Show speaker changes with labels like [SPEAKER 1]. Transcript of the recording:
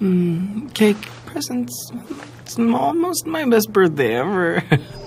[SPEAKER 1] Mm, cake, presents. It's almost my best birthday ever.